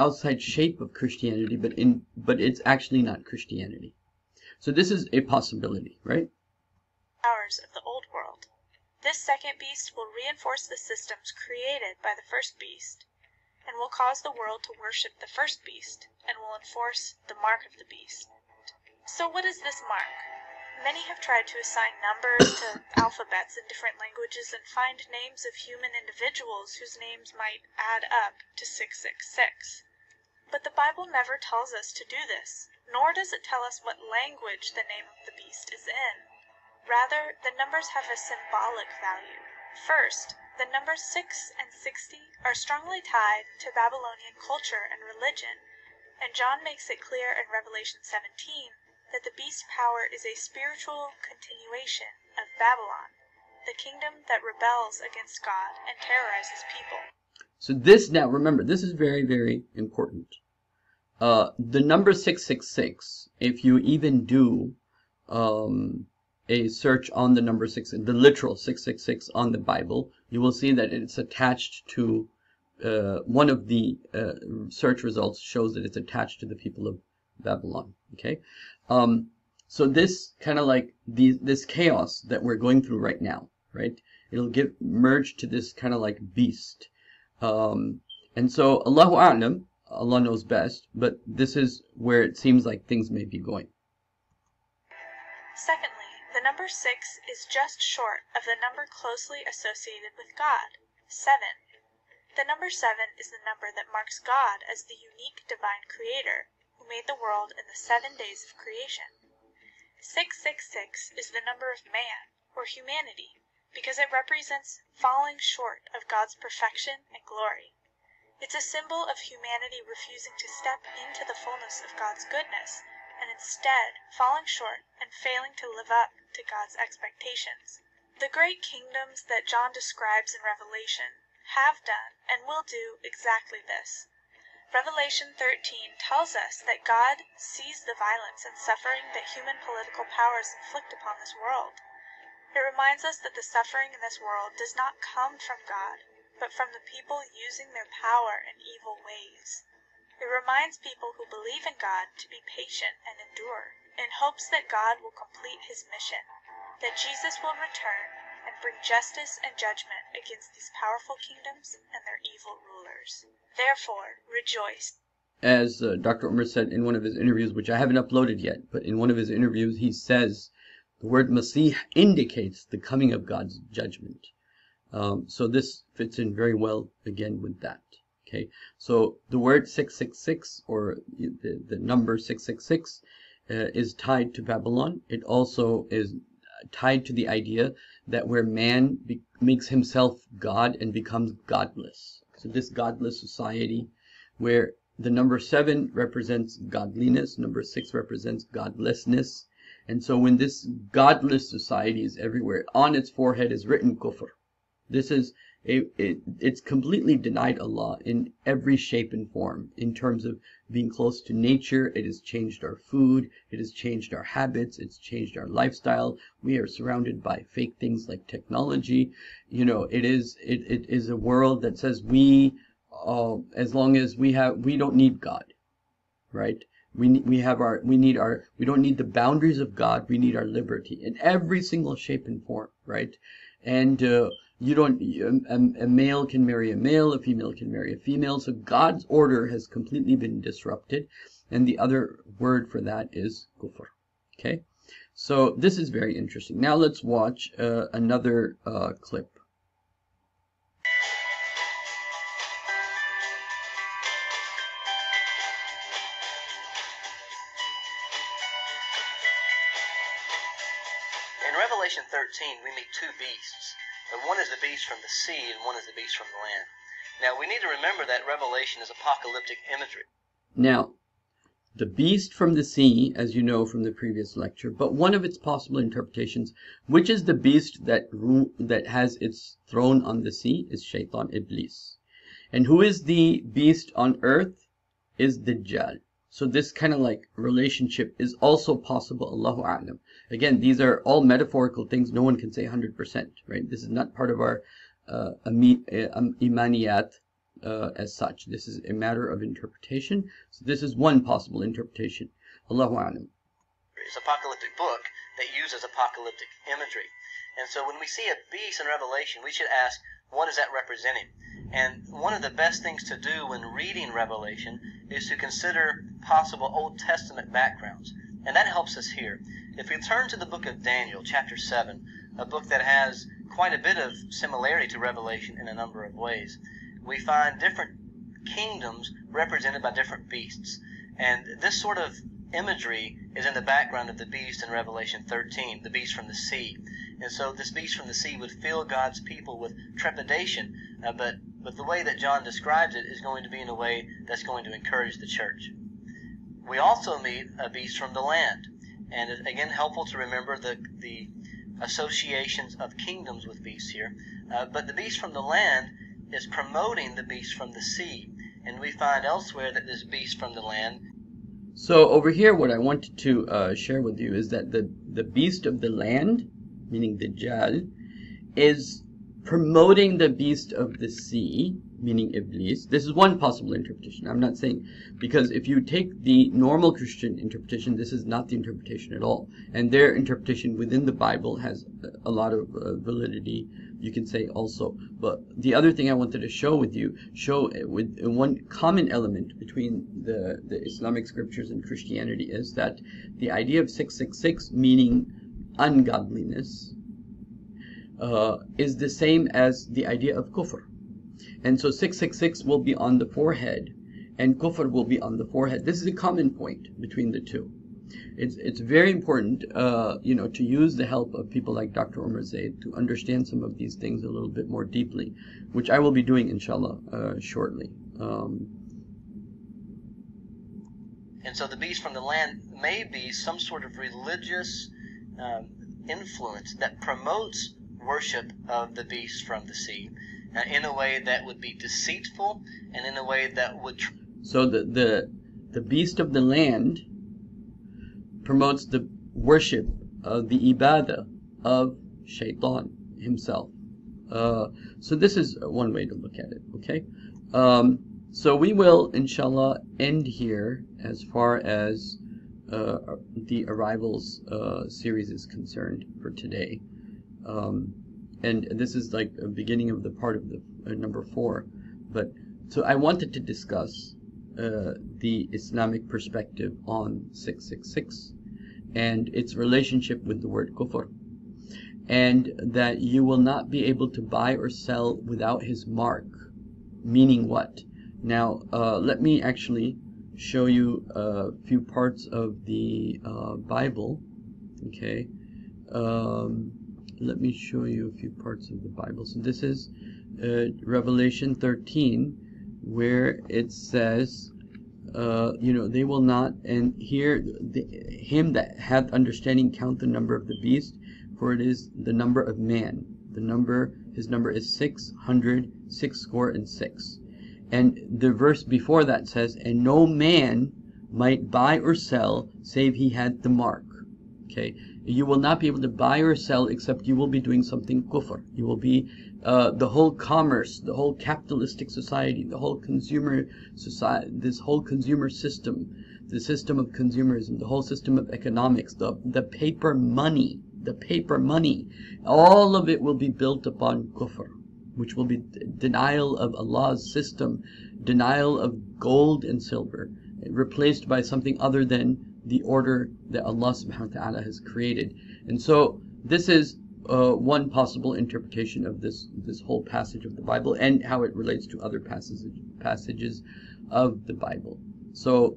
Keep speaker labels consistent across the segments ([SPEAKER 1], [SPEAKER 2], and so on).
[SPEAKER 1] outside shape of Christianity, but in but it's actually not Christianity. So this is a possibility, right?
[SPEAKER 2] powers of the old world. This second beast will reinforce the systems created by the first beast, and will cause the world to worship the first beast, and will enforce the mark of the beast. So what is this mark? Many have tried to assign numbers to alphabets in different languages and find names of human individuals whose names might add up to 666. But the Bible never tells us to do this, nor does it tell us what language the name of the beast is in. Rather, the numbers have a symbolic value. First, the numbers 6 and 60 are strongly tied to Babylonian culture and religion, and John makes it clear in Revelation 17 that the beast power is a spiritual continuation of Babylon, the kingdom that rebels against God and terrorizes people.
[SPEAKER 1] So this now remember this is very very important. Uh, the number six six six. If you even do um, a search on the number six, the literal six six six on the Bible, you will see that it's attached to uh, one of the uh, search results shows that it's attached to the people of Babylon. Okay, um, so this kind of like the this chaos that we're going through right now, right? It'll get merged to this kind of like beast. Um, and so Allahu A'lam, Allah knows best, but this is where it seems like things may be going.
[SPEAKER 2] Secondly, the number 6 is just short of the number closely associated with God, 7. The number 7 is the number that marks God as the unique divine creator made the world in the seven days of creation. 666 is the number of man, or humanity, because it represents falling short of God's perfection and glory. It's a symbol of humanity refusing to step into the fullness of God's goodness, and instead falling short and failing to live up to God's expectations. The great kingdoms that John describes in Revelation have done and will do exactly this. Revelation 13 tells us that God sees the violence and suffering that human political powers inflict upon this world. It reminds us that the suffering in this world does not come from God, but from the people using their power in evil ways. It reminds people who believe in God to be patient and endure, in hopes that God will complete his mission, that Jesus will return and bring justice and judgment against these powerful kingdoms and their evil rulers. Therefore, rejoice.
[SPEAKER 1] As uh, Dr. Umar said in one of his interviews, which I haven't uploaded yet, but in one of his interviews, he says the word Masih indicates the coming of God's judgment. Um, so this fits in very well again with that. Okay, so the word 666 or the, the number 666 uh, is tied to Babylon. It also is tied to the idea that where man be- makes himself God and becomes godless. So this godless society where the number seven represents godliness, number six represents godlessness. And so when this godless society is everywhere, on its forehead is written kufr. This is a, it, it's completely denied Allah in every shape and form in terms of being close to nature. It has changed our food. It has changed our habits. It's changed our lifestyle. We are surrounded by fake things like technology. You know, it is, it, it is a world that says we, uh, as long as we have, we don't need God, right? We we have our, we need our, we don't need the boundaries of God. We need our liberty in every single shape and form, right? And, uh, you don't a, a, male can marry a male a female can marry a female. So god's order has completely been disrupted. And the other word for that is kufr. Okay? So this is very interesting. Now let's watch uh, another uh, clip
[SPEAKER 3] beasts. And one is the beast from the sea, and one is the beast from the land. Now, we need to remember that Revelation is apocalyptic imagery.
[SPEAKER 1] Now, the beast from the sea, as you know from the previous lecture, but one of its possible interpretations, which is the beast that that has its throne on the sea, is Shaitan Iblis. And who is the beast on earth? Is Dajjal. So this kind of like relationship is also possible, Allahu A'lam. Again, these are all metaphorical things. No one can say 100%, right? This is not part of our uh, uh, um, imaniyat uh, as such. This is a matter of interpretation. So this is one possible interpretation. Allahu a'lam.
[SPEAKER 3] It's apocalyptic book that uses apocalyptic imagery. And so when we see a beast in Revelation, we should ask, what is that representing? And one of the best things to do when reading Revelation is to consider possible Old Testament backgrounds. And that helps us here. If we turn to the book of Daniel, chapter 7, a book that has quite a bit of similarity to Revelation in a number of ways, we find different kingdoms represented by different beasts. And this sort of imagery is in the background of the beast in Revelation 13, the beast from the sea. And so this beast from the sea would fill God's people with trepidation, uh, but, but the way that John describes it is going to be in a way that's going to encourage the church. We also meet a beast from the land, and it's again helpful to remember the, the associations of kingdoms with beasts here. Uh, but the beast from the land is promoting the beast from the sea, and we find elsewhere that this beast from the land
[SPEAKER 1] So over here, what I wanted to uh, share with you is that the, the beast of the land, meaning Dajjal, is promoting the beast of the sea, meaning Iblis. This is one possible interpretation. I'm not saying, because if you take the normal Christian interpretation, this is not the interpretation at all. And their interpretation within the Bible has a lot of uh, validity, you can say also. But the other thing I wanted to show with you, show with one common element between the, the Islamic scriptures and Christianity is that the idea of 666 meaning ungodliness uh, is the same as the idea of kufr. And so 666 will be on the forehead and kufr will be on the forehead. This is a common point between the two. It's, it's very important, uh, you know, to use the help of people like Dr. Umar Zaid to understand some of these things a little bit more deeply, which I will be doing, inshallah, uh, shortly. Um,
[SPEAKER 3] And so the beast from the land may be some sort of religious um, influence that promotes worship of the beast from the sea uh, in a way that would be deceitful and in a way that would. Tr-
[SPEAKER 1] so the, the, the beast of the land promotes the worship of the ibadah of shaitan himself. Uh, so this is one way to look at it, okay? Um, so we will, inshallah, end here as far as uh, the arrivals uh, series is concerned for today. Um, and this is like a beginning of the part of the uh, number four. But so I wanted to discuss uh, the Islamic perspective on 666 and its relationship with the word kufr. And that you will not be able to buy or sell without his mark. Meaning what? Now uh, let me actually show you a few parts of the uh, Bible. Okay. Um, let me show you a few parts of the Bible so this is uh, Revelation 13 where it says uh, you know, they will not, and here, the, him that hath understanding count the number of the beast, for it is the number of man. The number, his number is six hundred, six score and six. And the verse before that says, and no man might buy or sell, save he had the mark. Okay, you will not be able to buy or sell except you will be doing something kufr. You will be uh, the whole commerce, the whole capitalistic society, the whole consumer society, this whole consumer system, the system of consumerism, the whole system of economics, the, the paper money, the paper money, all of it will be built upon kufr, which will be denial of Allah's system, denial of gold and silver, replaced by something other than the order that Allah subhanahu wa ta'ala has created. And so this is uh, one possible interpretation of this this whole passage of the Bible and how it relates to other passages passages of the Bible. So,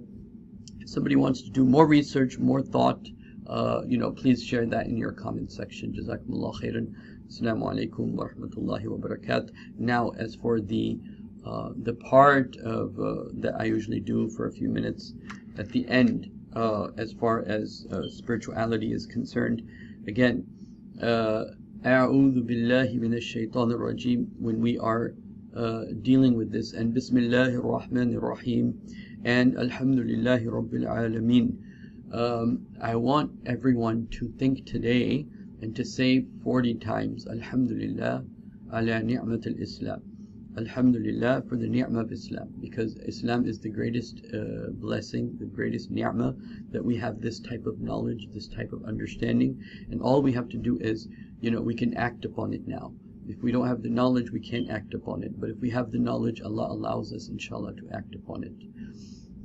[SPEAKER 1] if somebody wants to do more research, more thought, uh, you know, please share that in your comment section. Jazakumullah khairan. Assalamu alaikum wa rahmatullahi wa barakatuh. Now, as for the uh, the part of uh, that I usually do for a few minutes at the end, uh, as far as uh, spirituality is concerned, again. أعوذ بالله من الشيطان الرجيم when we are uh, dealing with this and Bismillah ar-Rahman ar-Rahim and Alhamdulillah Rabbil Alameen um, I want everyone to think today and to say 40 times Alhamdulillah على نعمة الإسلام Alhamdulillah for the ni'mah of Islam because Islam is the greatest uh, blessing, the greatest ni'mah that we have this type of knowledge, this type of understanding, and all we have to do is, you know, we can act upon it now. If we don't have the knowledge, we can't act upon it. But if we have the knowledge, Allah allows us, inshallah, to act upon it.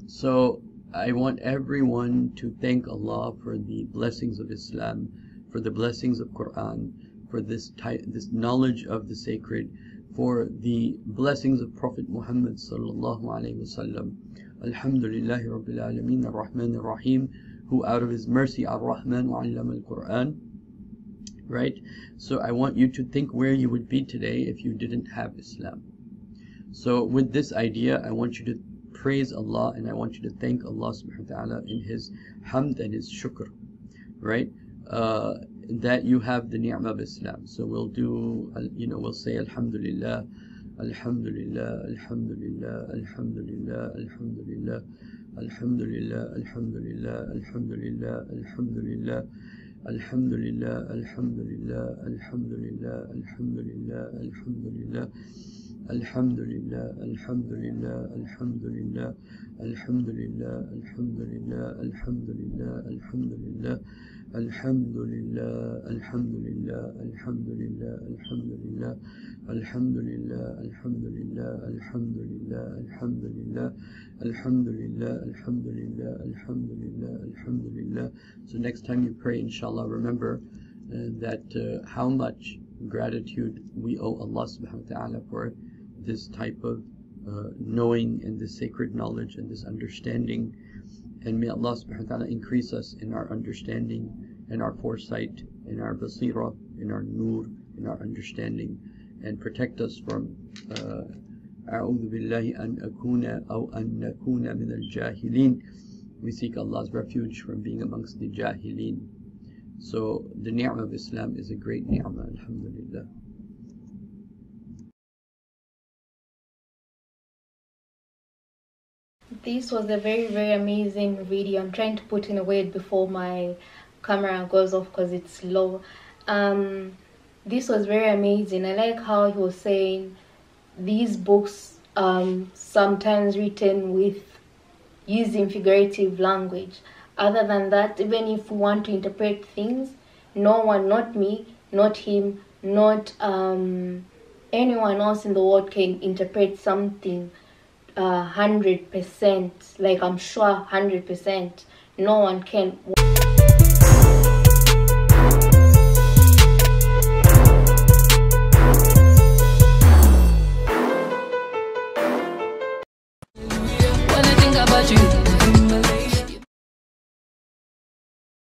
[SPEAKER 1] So I want everyone to thank Allah for the blessings of Islam, for the blessings of Quran, for this type, this knowledge of the sacred, for the blessings of Prophet Muhammad sallallahu alaihi wasallam. Alhamdulillah Rabbil Alameen Ar-Rahman Ar-Rahim, who out of his mercy Ar-Rahman Allama Al-Quran. Right? So I want you to think where you would be today if you didn't have Islam. So with this idea, I want you to praise Allah and I want you to thank Allah subhanahu wa ta'ala in His hamd and His shukr. Right? Uh, that you have the ni'mah of Islam. So we'll do, you know, we'll say Alhamdulillah, Alhamdulillah, Alhamdulillah, Alhamdulillah, Alhamdulillah, Alhamdulillah, Alhamdulillah, Alhamdulillah, Alhamdulillah. لله الحمد لله الحمد لله الحمد لله الحمد لله الحمد لله الحمد لله الحمد لله الحمد لله الحمد لله الحمد لله الحمد لله الحمد لله الحمد لله الحمد لله الحمد لله الحمد لله الحمد لله الحمد لله الحمد لله الحمد لله الحمد لله الحمد لله الحمد لله so next time you pray inshallah remember uh, that uh, how much gratitude we owe Allah subhanahu wa ta'ala for this type of uh, knowing and this sacred knowledge and this understanding and may Allah subhanahu wa ta'ala increase us in our understanding, in our foresight, in our basira, in our nur, in our understanding, and protect us from أعوذ بالله أن أكون أو أن نكون من الجاهلين. We seek Allah's refuge from being amongst the jahilin. So the ni'mah of Islam is a great ni'mah, alhamdulillah.
[SPEAKER 4] This was a very, very amazing video. I'm trying to put in a word before my camera goes off because it's low. Um, this was very amazing. I like how he was saying these books um, sometimes written with using figurative language. Other than that, even if we want to interpret things, no one, not me, not him, not um, anyone else in the world can interpret something hundred percent like i'm sure hundred percent no one can